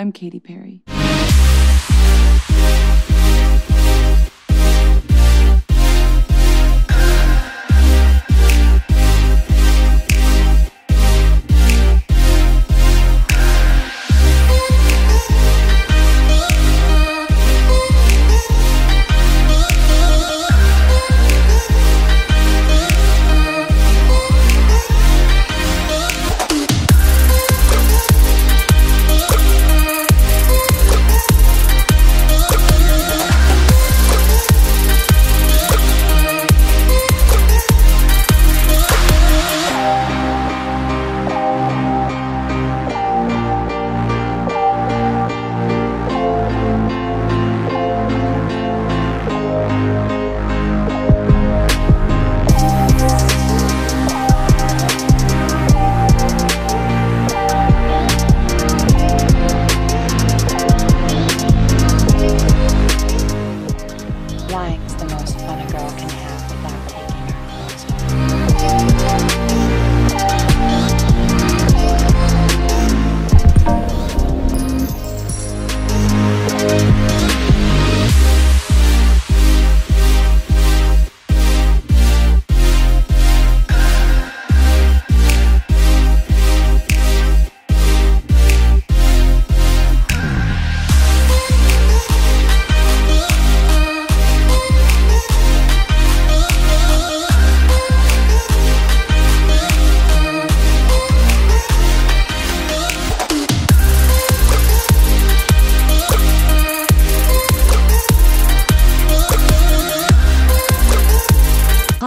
I'm Katy Perry.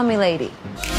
Tommy Lady.